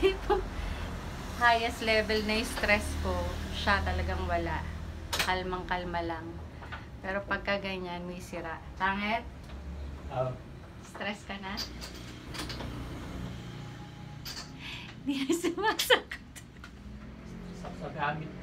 Hindi po highest level na stress ko, siya talagang wala. Kalmang kalma lang. Pero pagka ganyan, may sira. Tangit, Ah, stress ka na? Hindi na sumasagot. sa, sa gamit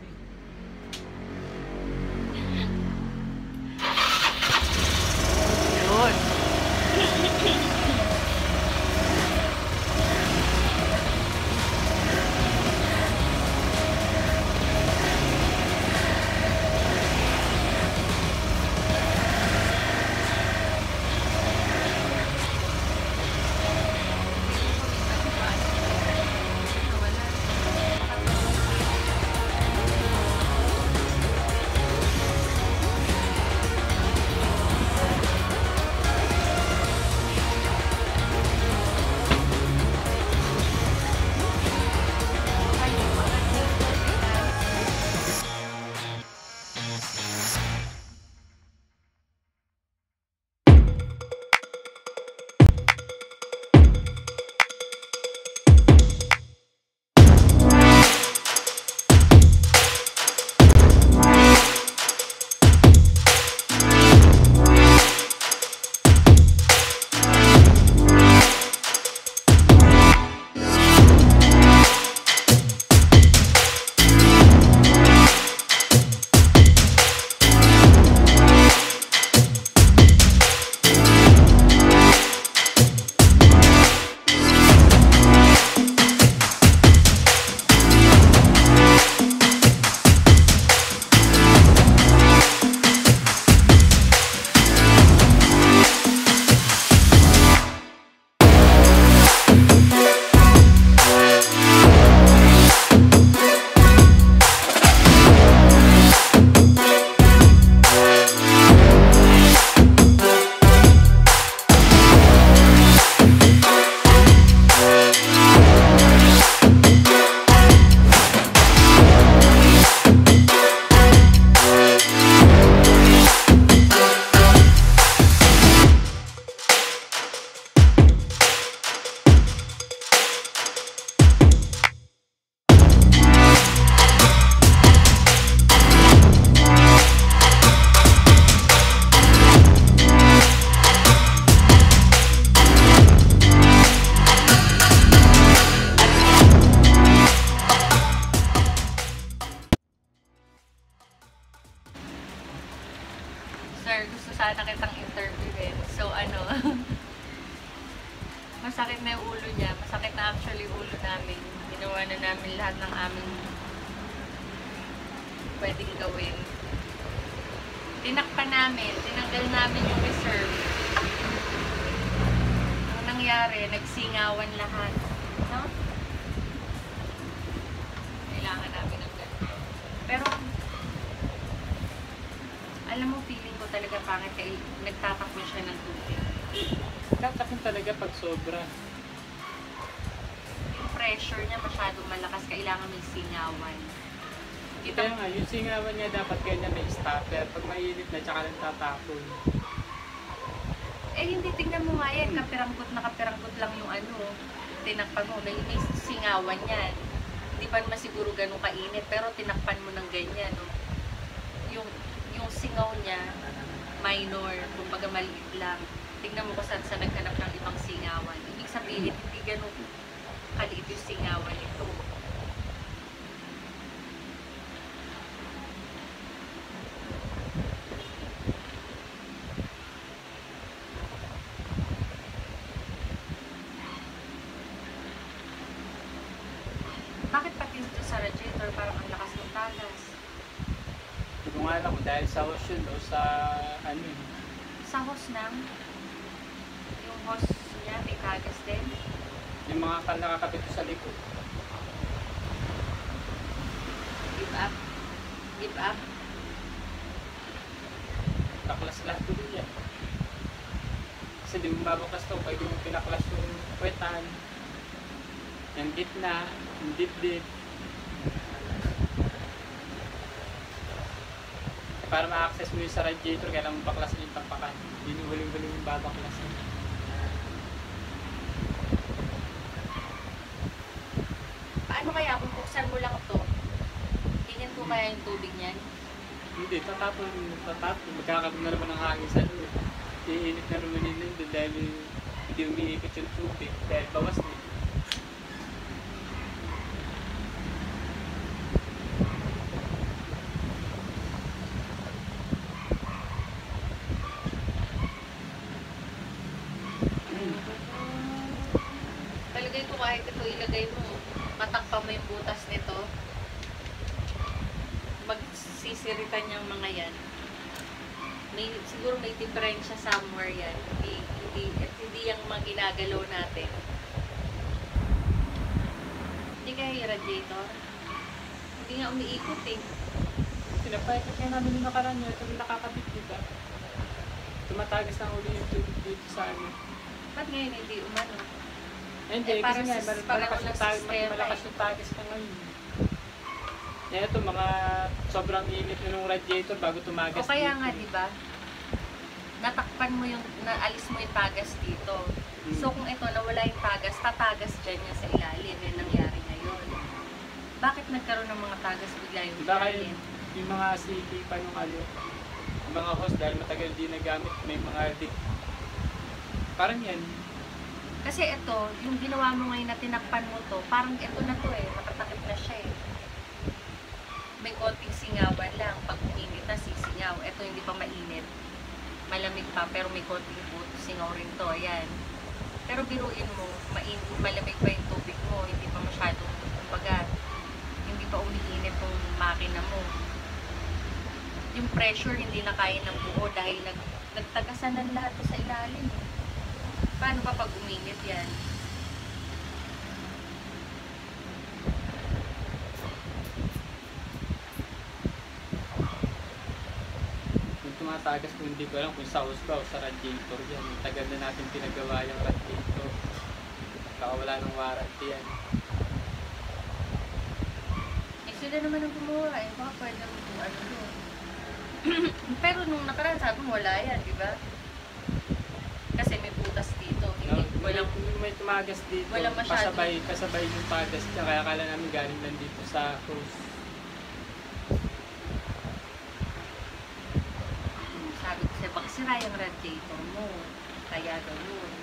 sana kitang interviewin. So, ano, masakit na yung ulo niya. Masakit na actually ulo namin. Ginawa na namin lahat ng aming pwedeng gawin. Tinakpan namin. Tinanggal namin yung reserve. Ang nangyari, nagsingawan lahat. No? Kailangan namin ng ganito. Pero, alam mo, feeling ko talaga pangit kaya nagtatakbo siya ng tubig. Tatakot talaga pag sobra. Yung pressure niya masyadong malakas, kailangan may singawan. Kita Kaya nga, yung singawan niya dapat ganyan may stopper. Pag mainit na, tsaka nagtatapon. Eh, hindi, tingnan mo nga yan, kapiranggot na kapiranggot lang yung ano, tinakpan mo, may, may singawan yan. Hindi pa naman siguro ganun kainit, pero tinakpan mo ng ganyan, no? Yung, yung singaw niya, minor, kumbaga maliit lang. Tingnan mo kung saan sa naghanap ng ibang singawan. Ibig sabihin, hindi ganun kaliit yung singawan nito. Bakit pati dito sa radiator parang ang lakas ng tagas? Hindi ko dahil sa hose yun o sa ano yun. Sa hose nang, yung hose niya may tagas din. Yung mga kal nakakabit sa likod. Give up. Give up. Naklas lahat ko din yan. Kasi di mo mabukas to, pwede mo pinaklas yung kwetan. Yung gitna, yung dip-dip. Para ma-access mo yung sa radiator, kailangan mo baklasin yung tampakan. Yun yung huling-huling yung babaklasin. Paano kaya kung buksan mo lang to? Tingin ko kaya yung tubig niyan? Hindi, tatapon, tatapon. Magkakaroon na naman ng hangin sa loob. Iinit na naman yun dahil hindi umiikot yung tubig dahil bawas na. Talagay ko kahit ito ilagay mo. Matakpa mo yung butas nito. Magsisiritan yung mga yan. May, siguro may diferensya somewhere yan. Hindi, hindi, at hindi yung mga ginagalaw natin. Hindi kaya yung radiator. Hindi nga umiikot eh. Pinapayakit nga namin yung nakaraan ito yung nakakabit diba? Tumatagas na uli yung tubig dito sa ano. Ba't ngayon hindi umano? Hindi, Eh, kasi nga, malakas yung tagas, malakas eh. ngayon. Eh, ito, mga sobrang init na nung radiator bago tumagas O kaya dito. nga, di ba? Natakpan mo yung, naalis mo yung tagas dito. Hmm. So kung ito nawala yung tagas, tatagas dyan niya sa ilalim. Yan nangyari ngayon. Bakit nagkaroon ng mga tagas bigla yung kayo, ilalim? yung mga CT pa nung ano, yung mga host dahil matagal di nagamit, may mga dik. Parang yan, Kasi ito, yung ginawa mo ngayon na tinakpan mo to, parang ito na to eh, nakatakip na siya eh. May konting singawan lang. Pag uminit na, sisingaw. Ito hindi pa mainit. Malamig pa, pero may konting buto. Singaw rin to, ayan. Pero biruin mo, main, malamig pa yung tubig mo, hindi pa masyadong, kumbaga, hindi pa umiinit yung makina mo. Yung pressure hindi na kaya ng buo dahil nag, nagtagasan ng lahat sa ilalim. Paano pa pag uminit yan? Tumatagas kung hindi ko alam kung sa hose ba o sa radiator yan. Tagal na natin pinagawa yung radiator. Baka wala ng warranty yan. Eh, sila naman ang gumawa eh. Baka pwede naman kung ano yun. Pero nung nakaraan, sabi mo, wala yan, di ba? Kasi may butas dito. No, walang, may, may tumagas dito. walang masyado. Kasabay, kasabay yung tagas niya. Kaya akala namin galing lang dito sa hose. sabi ko sa'yo, baka sira yung radiator mo. Kaya gano'n.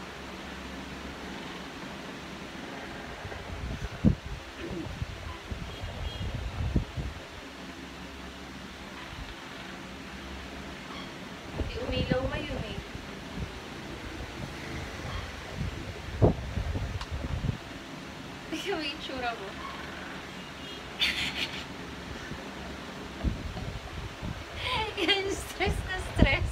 Hindi umilaw ngayon eh. Mo yung itsura mo. Yan, stress na stress.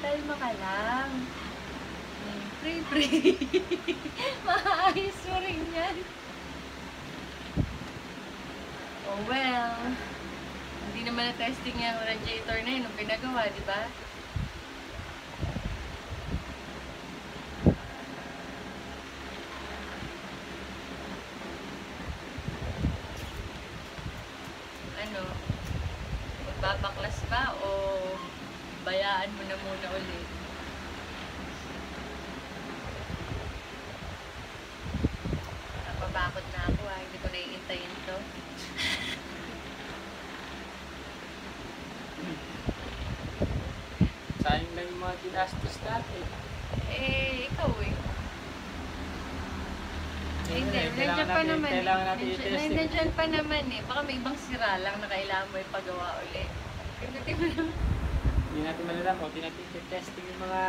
Kalma ka lang. Hmm, Pray, pray. Maayos mo rin yan. Oh well. Hindi naman na-testing yung radiator na yun nung pinagawa, di ba? ano, magbabaklas ba o bayaan mo na muna ulit? Napabakot na ako ah, hindi ko naiintayin to. Sayang lang yung mga ginastos natin. Eh, ikaw eh. Eh, Hindi, nandiyan pa naman eh. Kailangan natin Nandiyan- i-testing. Nandiyan pa naman eh. Baka may ibang sira lang na kailangan mo ipagawa ulit. Pindutin mo lang. Hindi natin malalaman. Hindi natin testing yung mga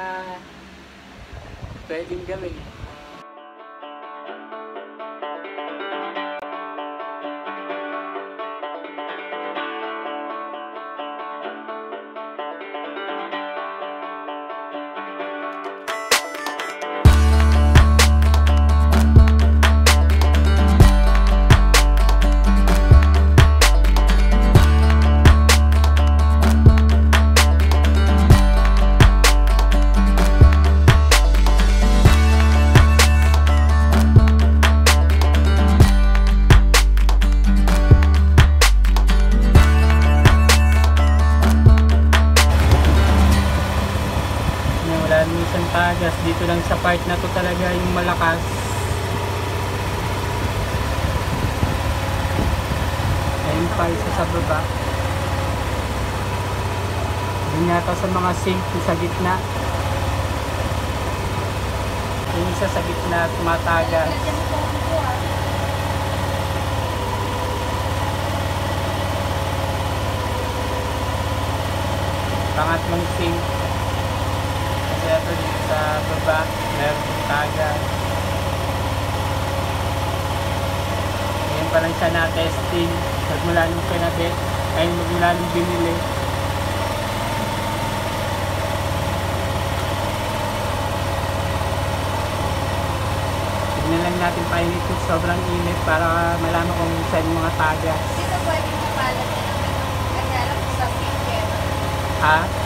pwedeng gawin. Tapos dito lang sa part na to talaga yung malakas. Ayun pa isa sa baba. Yun yata sa mga sink sa gitna. Yung isa sa gitna tumatagas. Pangatlong sink. Baba, meron yung tagas. Ngayon pa lang siya na-testing. Magmula nung pinabit, ay magmula nung binili. Tignan lang natin painit kung sobrang init para malaman kung saan yung mga tagas. Dito pwede mapalad na naman. Kanya lang sa finger. Ha?